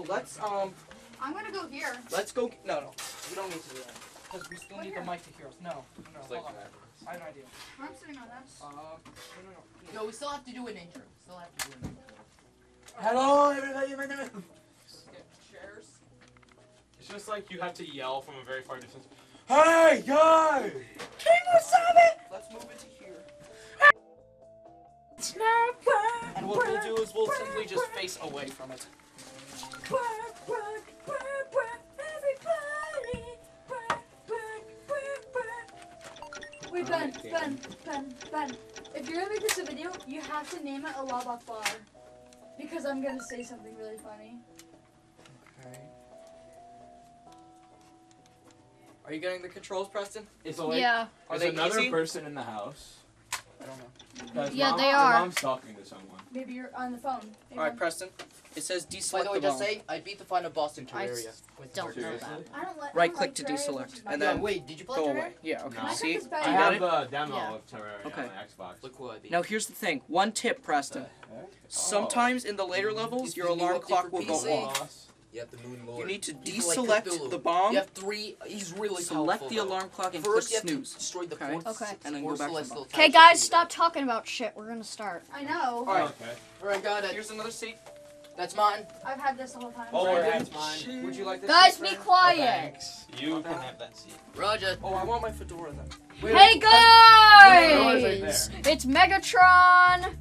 Let's um, I'm gonna go here. let's go. No, no, we don't need to do that because we still What need here? the mic to hear us. No, no, It's hold like on. I have an idea. I'm sitting on this. Um, no, no, no. No, we still have to do an intro. Still have to do an intro. Hello, everybody. My name is. Get chairs. It's just like you have to yell from a very far distance. Hey, guys! Let's move it to here. And what we'll do is we'll simply just face away from it. Wait, Ben, Ben, Ben, Ben. If you're gonna make this a video, you have to name it Allah Akbar. Because I'm gonna say something really funny. Okay. Are you getting the controls, Preston? It's like Yeah, Are there's they another easy? person in the house. I don't know. Yeah, mom, they your are. Mom's talking to someone. Maybe you're on the phone. All right, Preston. It says By deselect the way, the just bomb. say I beat the final boss in I Terraria. s- with don't know Seriously? that. I don't let. Right click to deselect, and my then- wait, did you play Go Terraria? away. Yeah. Okay. Can I See. click? I You got have it? a demo Yeah. of Terraria Okay. on Xbox. Look what I beat. Now here's the thing. One tip, Preston. Sometimes in the later mm-hmm. levels, If your you alarm what clock different will go PC. off. You have the Moon Lord. You need to He's like deselect Cthulhu. the bomb. You have three. He's really Select powerful, the though. alarm clock and First, click you have snooze. to destroy the Okay. fourth, Okay. And then go fourth back to the celestial. Okay, tower guys, stop talking about shit. We're gonna start. I know. All right. Okay. Alright, got it. Here's another seat. That's mine. I've had this the whole time. Oh, Brandon, that's mine. Would you like this? Guys, be Brandon? quiet. Thanks. You Want can have that seat. Roger. Oh, I want my fedora then. Hey right guys, it's Megatron.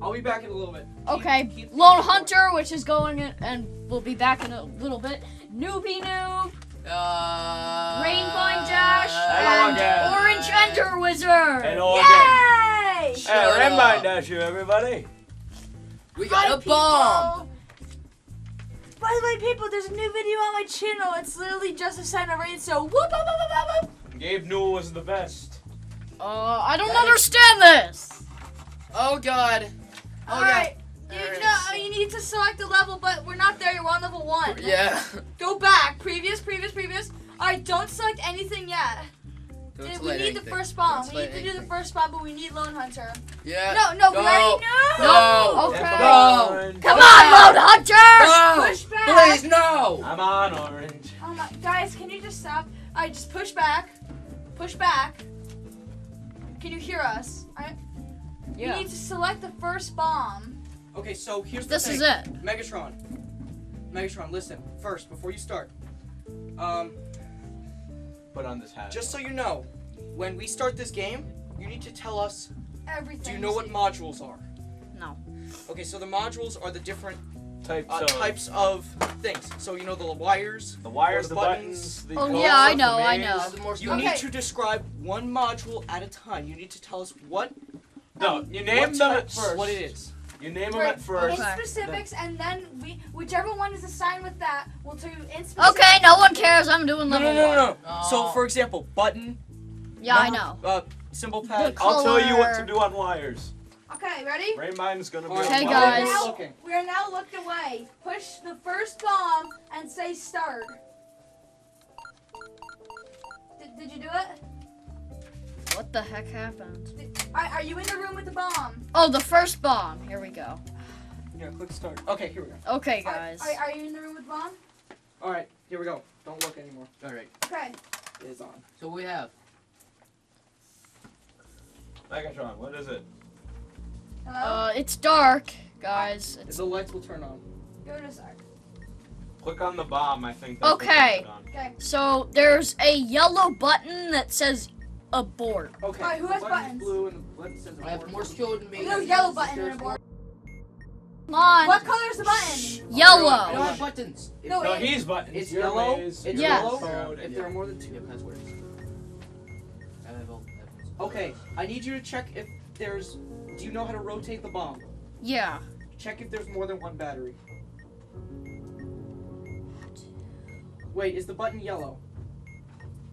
I'll be back in a little bit. Okay, keep- Lone Hunter, which is going in, and we'll be back in a little bit. Newbie Noob, Uh. Rainbow Dash, Hello and. Orange Ender Wizard. Hello Yay! Shut Hey, up. Rainbow Dash, you everybody. We got Hi, a bomb. people. By the way, people, there's a new video on my channel. It's literally just a sign of rain. So whoop, whoop, whoop, whoop, whoop. Gabe Newell was the best. Uh, I don't understand this. Oh god. Oh All yeah. right. You know, you need to select a level, but we're not there. We're on level one. Yeah. Go back. Previous, previous, previous. All right, don't select anything yet. Don't we need anything. the first bomb. Don't We need select to do the first bomb, but we need Lone Hunter. Yeah. No, no, we No. already know. No. Okay. No. Come on, Lone Hunter. No. Push back. Please no. I'm on orange. Oh my, guys, can you just stop? All right, just push back. Push back. Can you hear us? All right. You Yeah, need to select the first bomb. Okay, so here's the this thing. is it. Megatron. Megatron, listen. First, before you start, um, Put on this hat. just so you know, when we start this game, you need to tell us. Everything. Do you know what modules are? No. Okay, so the modules are the different types uh, of types of things. So you know the wires. the wires, the the buttons. the Oh, yeah, I know, I know. The more You stuff. need to describe one module at a time. You need to tell us what No, you name them at first. what it is. You name them Right. at first. In Okay. specifics, and then we, whichever one is assigned with that, will tell you in specifics. Okay, no one cares. I'm doing No, level no, no, one. no, no. Oh. So, for example, button. Yeah, I know. Uh, symbol pad. I'll tell you what to do on wires. Okay, ready? Rain Mine's gonna be Alright, on Okay, guys. we're Now, looking. we are now looked away. Push the first bomb and say start. Did, did you do it? What the heck happened? Are, are you in the room with the bomb? Oh, the first bomb. Here we go. Yeah, click start. Okay, here we go. Okay, guys. Are, are you in the room with the bomb? All right, here we go. Don't look anymore. All right. Okay. It is on. So we have. Megatron, what is it? Hello? Uh, it's dark, guys. It's The lights will turn on. Go to start. Click on the bomb. I think. That's Okay. you put on. Okay. so there's a yellow button that says abort. Okay. Alright, who has the button's buttons? Blue and the button says I have more skill than me. There's a yellow button on the board. Come on. What color is the button? Yellow. I don't Yellow. have buttons. If- No, No, it- he's buttons. It's Your yellow. It's Yes. yellow. If Yeah. there are more than two. passwords. I have all- I have- Okay, I need you to check if there's. Do you know how to rotate the bomb? Yeah. Check if there's more than one battery. Wait, is the button yellow?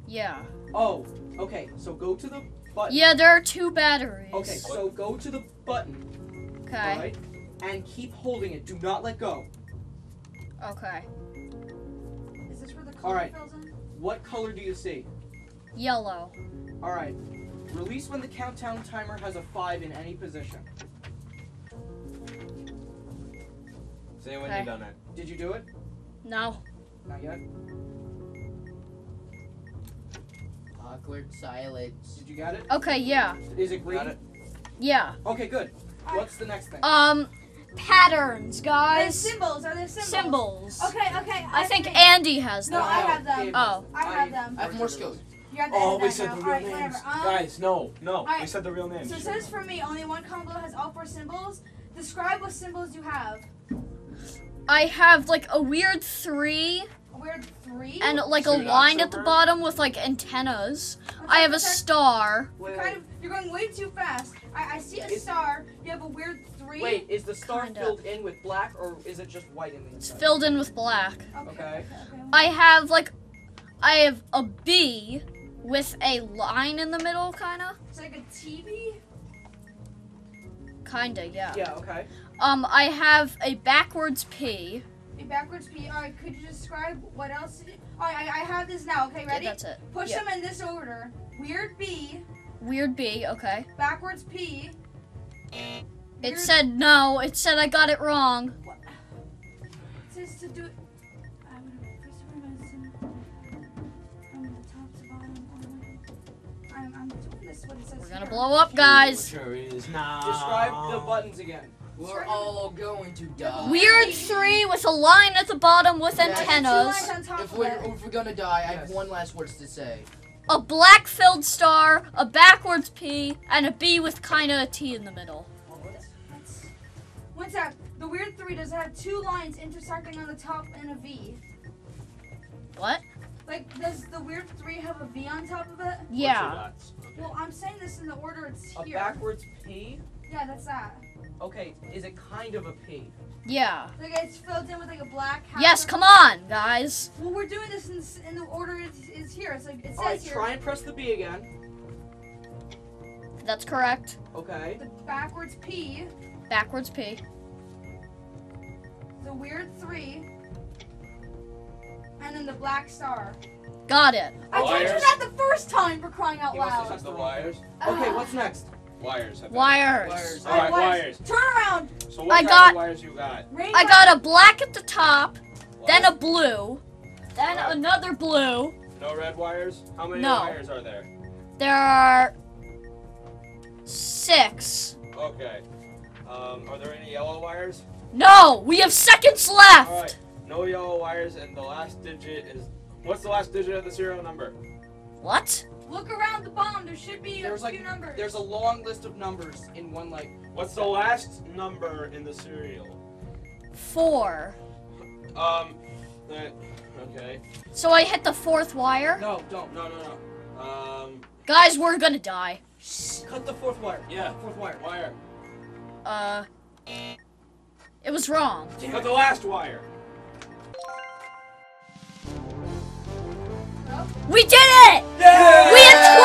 Yeah. Oh, okay. So go to the button. Yeah, there are two batteries. Okay, so go to the button. Okay. Alright? And keep holding it. Do not let go. Okay. Is this where the color Alright. fills in? What color do you see? Yellow. Alright. Release when the countdown timer has a 5 in any position. Say when Okay. you're done it. Did you do it? No. Not yet. Awkward silence. Did you get it? Okay, yeah. Is it green? Got it. Yeah. Okay, good. What's the next thing? Um, patterns, There's guys. symbols. Are there symbols? Symbols. Okay, okay. I think see. Andy has them. No. I have them. Oh. I have them. I have more code. You're at the Oh, we said now. the real Alright, names. Um, Guys, no, no. We said the real names. So it says for me, only one combo has all four symbols. Describe what symbols you have. I have like a weird three A weird three. and like a line at the bottom with like antennas. What's I have a star. Wait, Kind of, you're going way too fast. I, I see a Is- star. You have a weird three. wait, is the star Kinda. filled in with black or is it just white in the middle? It's inside? filled in with black. Okay. I have like I have a B with a line in the middle kinda. It's like a TV. Kinda, yeah. Yeah, okay. Um I have a backwards P. A backwards P. All right. Could you describe what else? It is? All right. I, I have this now. Okay. Ready? Yeah, Ready? that's it. Push yeah. them in this order. Weird B. Weird B, okay. Backwards P. It weird- said no, it said I got it wrong. It says to do it. I would have first organized from the top to bottom. I'm, I'm doing this. What it says We're gonna blow up, guys. Future is now. Describe the buttons again. We're all going to die. Weird three with a line at the bottom with Yeah. Antennas. lines on top If we're, if we're gonna die, I have one last words to say. A black filled star, a backwards P, and a B with kinda a T in the middle. Weird three does it have two lines intersecting on the top and a V. What? Like, does the weird three have a V on top of it? Yeah. Well, I'm saying this in the order it's A here. backwards P? Yeah, that's that. Okay, is it kind of a P? Yeah. Like it's filled in with like a black. half Yes, come on, guys. Well, we're doing this in, in the order it's, it's here. It's like it says Alright, here. try and press the B again. That's correct. Okay. The backwards P, Backwards P. the weird three, and then the black star. Got it. I told you Wires. that the first time for crying out He wants to loud. touch The wires. Okay, Ah. what's next? Wires. have Wires. Wires. All right, Alright, wires. Turn around. So what I kind got- of wires you got? Rain I got a black at the top, then a blue, then Right. another blue. No red wires. How many No. wires are there? There are six. Okay. Um, are there any yellow wires? No, we have seconds left. All right. No yellow wires, and the last digit is. What's the last digit of the serial number? What? Look around the bomb. There should be There's a like- few numbers. There's a long list of numbers in one like. What's the last number in the serial? Four. Um. that- okay. So I hit the fourth wire. No, don't. No, no, no. Um. Guys, we're gonna die. Cut the fourth wire. Yeah. Fourth wire. Wire. Uh. It was wrong. Cut the last wire. We did it! Yeah! We had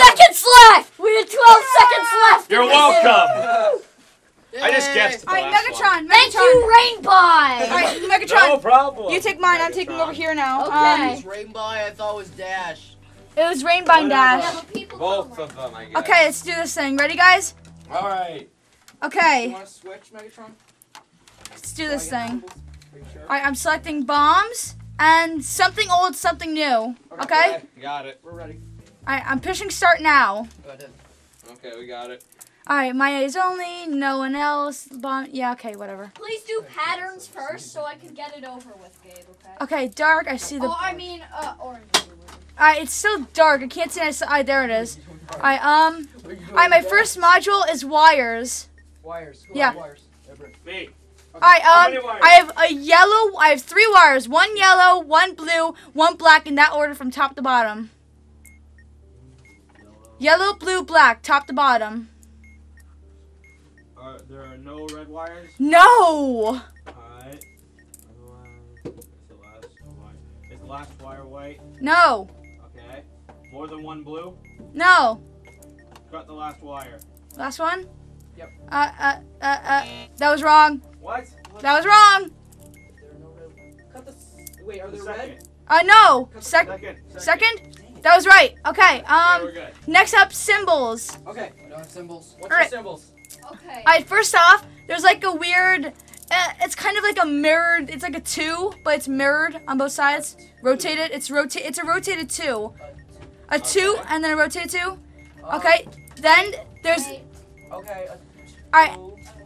12 seconds left! We had 12 seconds left! You're welcome. I just Yay! guessed. the All right, last Megatron. Thank Megatron. you, Rainbow! All right, Megatron. No problem. You take mine. I'm taking over here now. Okay. It's Rainbow, I thought it was Dash. Um, it was Rainbow and Whatever. Dash. but people Both of them, I guess. Okay, let's do this thing. Ready, guys? All right. You Okay, want to switch, Megatron? let's do this thing. Sure? All right, I'm selecting bombs and something old, something new. Okay. Got it. We're ready. All right, I'm pushing start now. Go ahead. Okay, we got it. All right, my eyes only. No one else. Bomb. Yeah. Okay. Whatever. Please do patterns first so I can get it over with, Gabe, okay? Okay, dark. I see the. Oh, I mean, uh, orange. right, it's still dark. I can't see. I saw. Right, there it is. All right. Um. All right, my first module is wires. Wires. Who Yeah. have wires? Me. All right. Um. I have a yellow. I have three wires. One yellow, one blue, one black in that order from top to bottom. Yellow, blue, black, top to bottom. Are there are no red wires? No. Alright. Otherwise, it's the last wire. Is the last wire white? No. Okay. More than one blue? No. Got the last wire. Last one. Yep. Uh. Uh. Uh. uh that was wrong. What? That was wrong. No. Cut the. Wait, are The they second. red? Uh. No. Cut the Sec- Second. second. That was right. Okay. Okay, Um. we're good. Next up, symbols. Okay. I don't have symbols. What's Alright. the symbols? Okay. Alright, first off, there's like a weird uh, it's kind of like a mirrored. It's like a two, but it's mirrored on both sides. Rotated. It's rotate. It's a rotated two. A two Okay. and then a rotated two. Uh, Okay. Then there's Okay. Alright.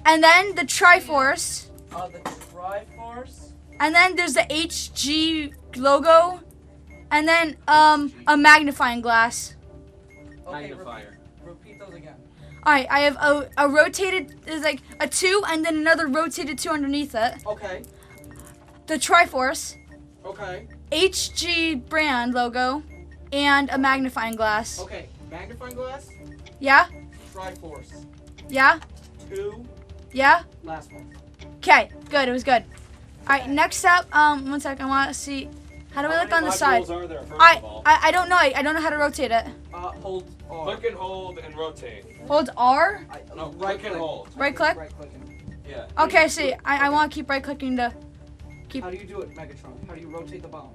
and then the Triforce. Uh, the Triforce. And then there's the HG logo. And then um a magnifying glass. Okay. re- Magnifier. repeat those again. Alright, I have a, a rotated there's like a two and then another rotated two underneath it. Okay. The Triforce, Okay. HG brand logo, and a magnifying glass. Okay. Magnifying glass. Yeah? Triforce. Yeah? Two. Yeah? Last one. Okay, good, it was good. Alright, next up, um, one sec, I wanna see how do we look on the side? Are there, first I, of all? I I don't know, I, I don't know how to rotate it. Uh, hold R. Click and hold and rotate. Hold R, I, No, right click and hold. right click. Right clicking. Yeah. Okay, see, I, I wanna keep right clicking to keep How do you do it, Megatron? How do you rotate the bomb?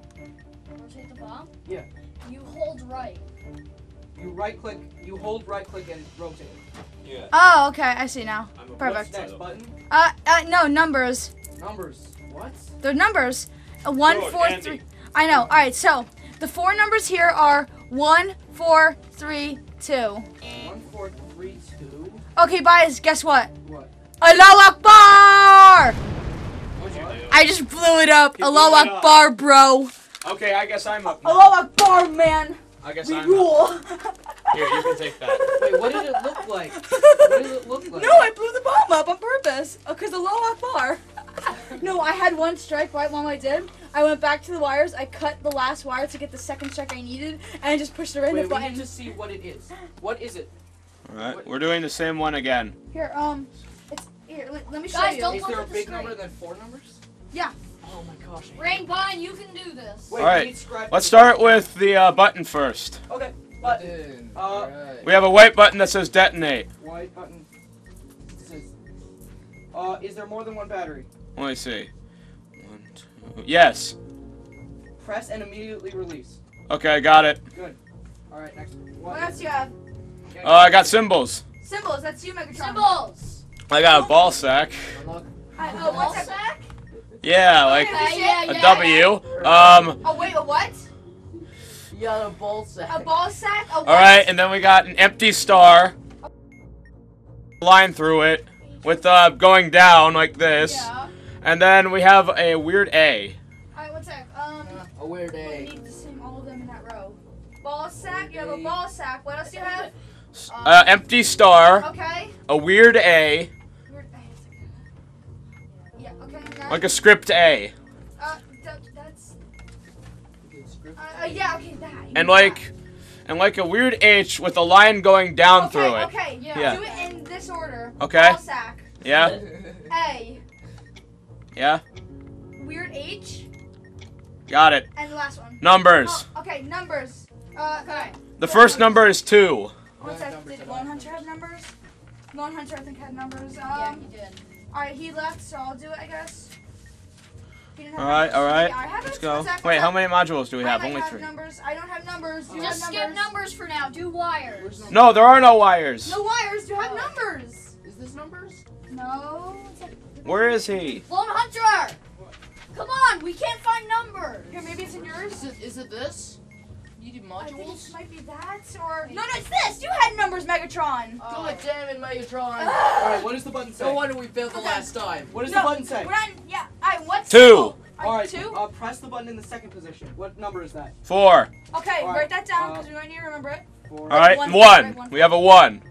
Rotate the bomb. Yeah. You hold right. You right click. You hold right click and rotate. Yeah. Oh, okay, I see now. I'm a Perfect. What's next button? Uh, uh no, numbers. Numbers. What? They're numbers. Uh, one, Good, four, Andy. three. I know. All right, so the four numbers here are one, four, three, two. One, four, three, two. Okay, guys, guess what? What? Allahu Akbar! What'd you do? I just blew it up. You Allahu blew it. Akbar, bro. Okay, I guess I'm up. now. Allahu Akbar, man. I guess We I'm up. rule. Here, you can take that. Wait, what did it look like? What did it look like? No, I blew the bomb up on purpose. Because Allahu Bar. no, I had one strike right while I did. I went back to the wires. I cut the last wire to get the second strike I needed, and I just pushed the right Wait, we button. need to see what it is. What is it? Alright, we're doing the same one again. Here, um, it's here. Let, let me show you. Guys, you. don't Is look there a at the big screen. number than four numbers? Yeah. Oh my gosh. Rain Vine, you can do this. Wait, Alright, we need scratch- Let's start with the uh, button first. Okay, Button. Uh, Alright. We have a white button that says detonate. white button. Says, uh, is there more than one battery? Let me see. One, two. Yes. Press and immediately release. Okay, I got it. Good. All right, next. What What? else you have? Uh, I got symbols. Symbols. That's you, Megatron. Symbols. I got a ball sack. I, oh, Ball one sec. sack. Yeah, like Okay. Okay, yeah, a yeah, W. Um. Oh wait, a what? You got a ball sack. A ball sack? A? All right, and then we got an empty star. Line through it, with uh going down like this, Yeah. and then we have a weird A. Alright, one sec. Um, A weird we need to sing all of them in that row. Ball sack. You have a ball sack. What else do you have? Uh, empty star, Okay. a weird A, like a script A, uh, that, that's. Uh, uh, yeah. Okay. That. and yeah. like, and like a weird H with a line going down okay, through it. Okay. Yeah. Yeah. Do it in this order. Okay. Ball sack. Yeah, A. yeah, Weird H. got it. And the last one. Numbers. Oh, okay. Numbers. Uh, okay. The first number is two. One What sec. Did did Lone? Hunter have numbers? Lone Hunter, I think, had numbers. Um, Yeah, he did. Alright, he left, so I'll do it, I guess. He didn't have All right, numbers. all right. Yeah, Let's go. Wait, how many modules do we have? Only have three. numbers. I don't have numbers. Do you Just have skip numbers? numbers for now. Do wires. No, there are no wires. No wires. Do you have numbers? Is this numbers? No. Where is he? Lone Hunter. Come on, we can't find numbers. Here, maybe it's in yours. Is it, is it this? You need I think modules? it might be that, or no, no, it's this. You had numbers, Megatron. God damn it, Megatron. All right, what does the button say? no wonder we failed the Okay. last time. What does No, the button say? We're on. Yeah. Alright, what's Two. All right, Two. uh, press the button in the second position. What number is that? Four. Okay, all right, write that down uh, because we're going to need to remember it. Four. All right, one, one. right, one. We have a one.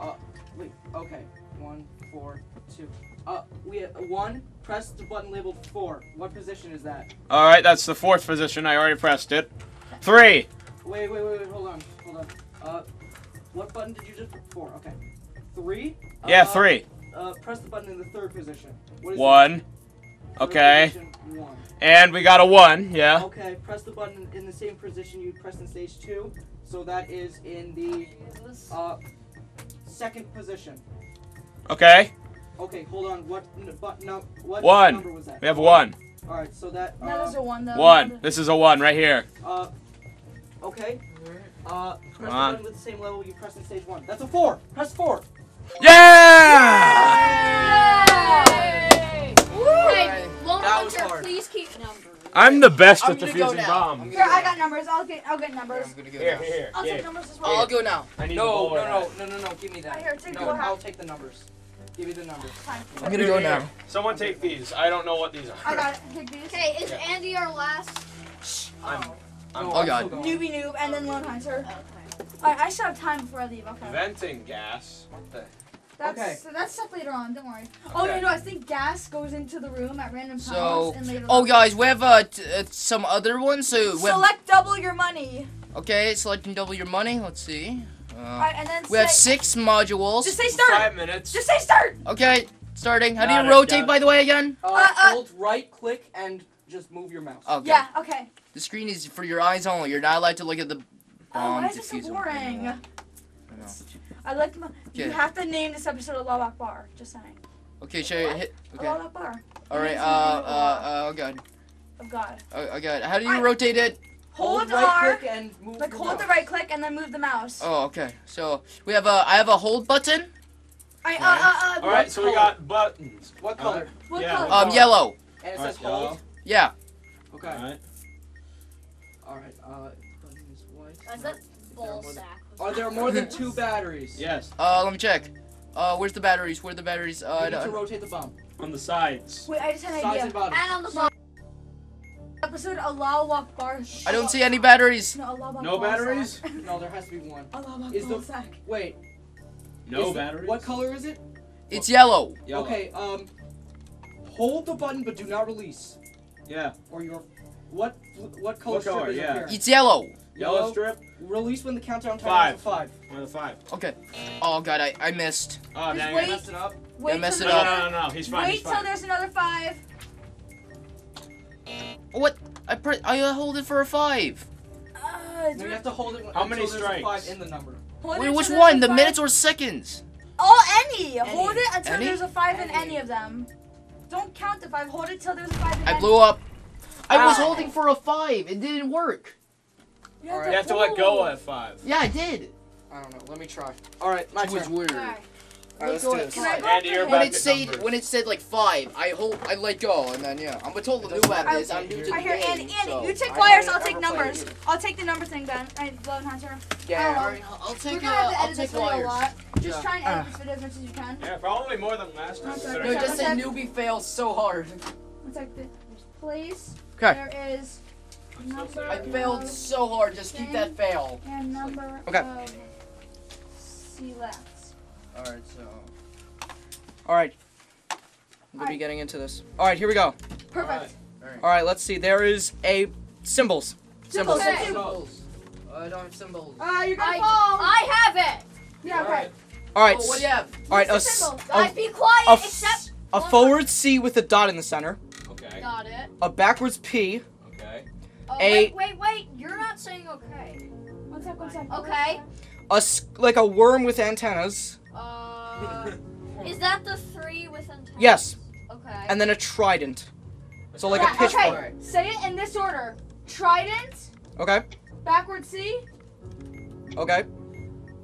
Uh, wait. Okay. One, four, two. Uh, we have one. Press the button labeled four. What position is that? All right, that's the fourth position. I already pressed it. Three. Wait, wait, wait, wait. Hold on. Hold on. Uh, what button did you just? Four. Okay. Three. Yeah, Uh, three. Uh, press the button in the third position. What is it? One. Third Okay. position, one. And we got a one. Yeah. Okay. Press the button in the same position you pressed in stage two. So that is in the uh second position. Okay. Okay, hold on. What n- but no what One. number was that? We have one. All right, so that No, uh, there's a one though. One. This is a one right here. uh okay. Uh press the on. button with the same level you pressed in stage one. That's a four. Press four. Yeah! that was Hunter, hard. please keep numbers. I'm the best I'm at gonna go defusing now. bombs. Here, I got numbers. I'll get. I'll get Yeah, numbers. I'm gonna go Here, now. here, I'll here. take numbers as well. I'll go now. I need the No, bowler no, no, no, no, no. Give me that. Right here, take the no, bowler hat. I'll take the numbers. Give me the numbers. Fine. I'm gonna go Here, here. now. Someone take these. I don't know what these are. I got it. Take these. Okay, is Yeah. Andy our last? I'm, I'm No, Oh, I'm God. Newbie noob and then Lone Hunter. Okay. Alright, I still have time before I leave. Okay. venting gas. What the? That's Okay. so that's stuff later on. Don't worry. Oh no, no, I think gas goes into the room at random times So- and later. Oh, on. guys, we have uh, t- uh some other ones. So we have, Select double your money. okay, selecting double your money. Let's see. Uh, Alright, and then we have six modules. just say start. Five minutes. Just say start. Okay, starting. How do you rotate, got by the way, again? Uh, Uh, uh. hold right click and just move your mouse. Okay. Yeah. Okay. The screen is for your eyes only. You're not allowed to look at the Oh, bomb why is it so boring? I know. I like them. You have to name this episode Allah Akbar. Just saying. Okay, should I hit? Okay. Allah Akbar. All right. It Uh, uh, uh, oh god. Of God. Oh, oh god. How do you I- rotate it? Hold, right R. click and move Like the hold the right click and then move the mouse. Oh, okay. So we have a. I have a hold button. I, uh, uh, uh, All right, so we got buttons. What color? What Yeah. color? Um, yellow. And it Alright, says hold. yellow. Yeah. Okay. Alright. Alright. Uh, button is white. Is that ball sack? Are there more than two batteries? Yes, Uh, let me check. Uh, where's the batteries? Where are the batteries? Uh, I need to rotate the bomb. on the sides. Wait, I just had an Sides and idea. bottom. And on the bottom. Episode Allah Akbar. I don't see any batteries. No, No batteries? No, there has to be one. Allah Akbar. Is the- sack. Wait. No is the- batteries. What color is it? It's yellow. Yellow. Okay. Um. Hold the button, but do not release. Yeah. Or your. What what color What strip color? is Yeah. up here? It's yellow. Yellow Yellow. strip. Release when the countdown timer is Five. at five. One of the five. Okay. Oh god, I, I missed. Oh, Just dang wait. it. Messed it up. Wait mess till it No, up. no, no, no. He's fine. Wait he's till there's another five. What? I pre- I uh, hold it for a five. Uh, No, you have to hold it. How many until there's a strikes? Five in the number. hold Wait, which one? The five. minutes or seconds? Oh, any. Hold it until Any? there's a five in Any. any of them. Don't count the five. Hold it till there's five I blew up. I was holding for a five. It didn't work. You have You have to let go hold. at five. Yeah, I did. I don't know. Let me try. All right, my It was turn. weird. Alright. Let's do this. Can I go Andy, you're When back it at said numbers. when it said like five, I hold I let go and then yeah. I'm told the That's new at fine. this. I'm new to the I hear game, Andy. Andy, so- you take I wires. I'll take numbers. I'll take the number thing, Ben. Alright, Blood Hunter. Yeah. Alright, I'll- I'll We're take gonna uh, have to I'll edit this take video a wires. lot. Just Yeah. try and edit this video as much as you can. Yeah, probably more than last time. One No, just say newbie fails so hard. One sec. There's place. Okay. There is number I failed so hard. Just keep that fail. and number Okay. of select. Alright, so All right. We'll be Alright. getting into this. All right, here we go. Perfect. All right, let's see. There is a symbols. Symbols. Okay. symbols. Uh, I don't have symbols. Uh, you're I, gonna fall. I have it. yeah, okay. All right. Oh, what do you have? All right. A, What's the? Guys, a, be quiet. a f- except a forward C with a dot in the center. Okay. got it. A backwards P. Okay. Oh, A- wait, wait, wait. You're not saying okay. One sec, one sec. Okay. A s- like a worm with antennas. Uh, is that the three with antennas? Yes. Okay. And then a trident. So like Yeah, a pitchfork. okay. Say it in this order. Trident, Okay. backward C, Okay.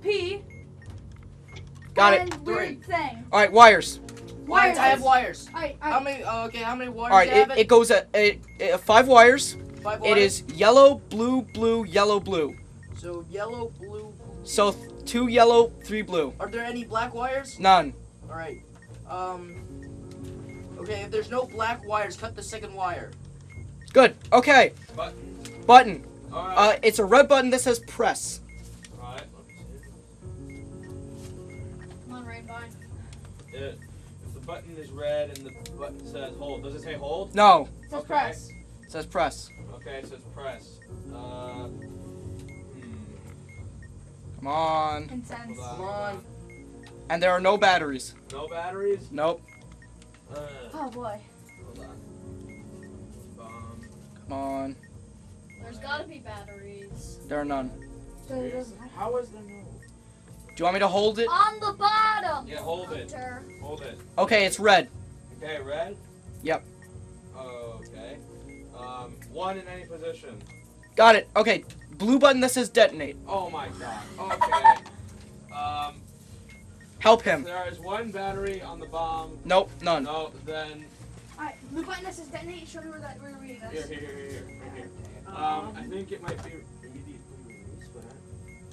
P. Got it. Three. thing. All right. Wires. Wires. I have wires. Alright, How many? Uh, okay, how many wires All right. do you have It, it goes at it, it, five wires. Five wires? is yellow, blue, blue, yellow, blue. So yellow, blue. So th- two yellow, three blue. Are there any black wires? None. All right. Um. Okay, if there's no black wires, cut the second wire. Good. Okay. Button. Button. All right. Uh, it's a red button that says press. All right. Let me Come on, Rainvine. see. It, if the button is red and the button says hold, does it say hold? No. It says Okay. press. It says press. Okay, it says press. Uh. Come on. Intense. Come on. And there are no batteries. No batteries. Nope. Uh, Oh boy. hold on. Bomb. Come on. There's gotta be batteries. There are none. So it doesn't. How is there no? Do you want me to hold it? On the bottom. Yeah, hold it. Hold it. Okay, it's red. Okay, red. Yep. Okay. Um, one in any position. Got it. Okay. Blue button that says detonate. Oh my god. Okay. Um, Help him. there is one battery on the bomb. Nope. None. No, then Alright, the button that says detonate, show me where that where you're reading Here, here, here, here, right here. Um, I think it might be immediately released, but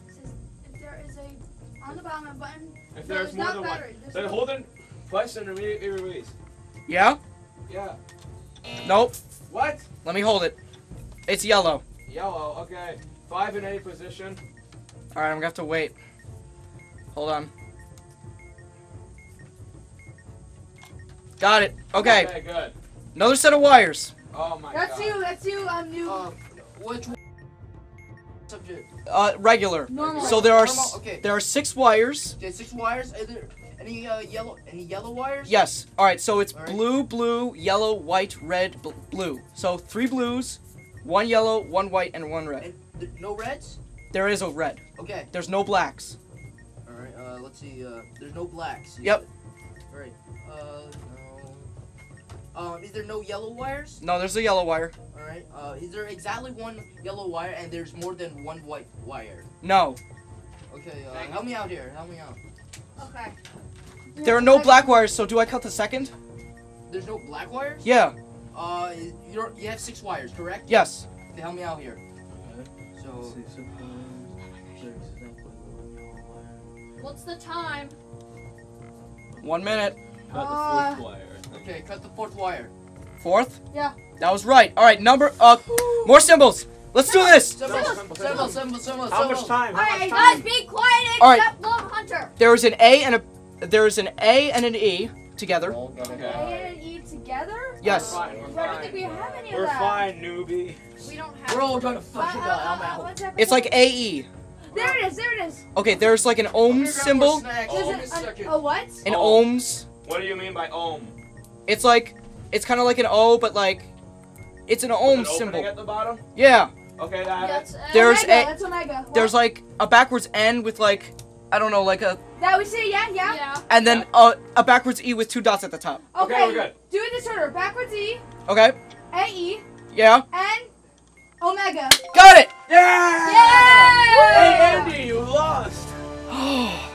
It says if there is a on the bottom of the button. if no, there's more not than one, battery. There's then no- hold it twice and immediately release. Yeah? Yeah. Nope. What? Let me hold it. It's yellow. Yellow. Okay. Five in A position. Alright, I'm gonna have to wait. Hold on. Got it. Okay. Okay. Good. Another set of wires. Oh my That's god. That's you. That's you. I'm new. Um, which subject? Uh, regular. Normal. So there are Normal, okay. there are six wires. Okay, six wires. Are there any uh, yellow? Any yellow wires? Yes. All right. So it's All right. blue, blue, yellow, white, red, bl- blue. So three blues, one yellow, one white, and one red. And th- no reds? There is a red. Okay. There's no blacks. All right. Uh, let's see. Uh, there's no blacks. you Yep. All right. Uh, no. Um, is there no yellow wires? No, there's a yellow wire. All right. Uh, is there exactly one yellow wire and there's more than one white wire? No. Okay. Uh, help me out here. Help me out. Okay. There are no black wires. So do I cut the second? There's no black wires? Yeah. Uh, you're you have six wires, correct? Yes. Okay, help me out here. So. What's the time? One minute. Uh, Okay, cut the fourth wire. Fourth. Yeah. That was right. All right. Number. Uh. More symbols. Let's do this. Symbols. Symbols. Symbols. symbol, symbol, How much time? How Alright, much Guys, be quiet All right. except Love Hunter. There's an A and a. There's an A and an E together. Okay. A and together? Yes. We're fine. We're I don't think we have any of We're that. fine, newbie. We don't have. We're all gonna Uh, fuck it uh, up. uh, I'm uh, out. what's It's like A E. There it is. There it is. Okay. There's like an I'm ohm gonna grab more symbol. snacks. There's Give an, a a what? An Oh. ohms. What do you mean by ohm? It's like. It's kind of like an O, but like. It's an An ohm opening symbol. at the bottom? Yeah. Okay, that That's, uh, There's Omega, a- That's Omega. What? There's like a backwards N with like. I don't know, like a. That we say yeah, yeah. Yeah. And then a backwards E with two dots at the top. Okay, Okay, we're good. Do it this order. Backwards E, Okay? A E, Yeah? and Omega. Got it! Yeah! Hey, Andy, you lost.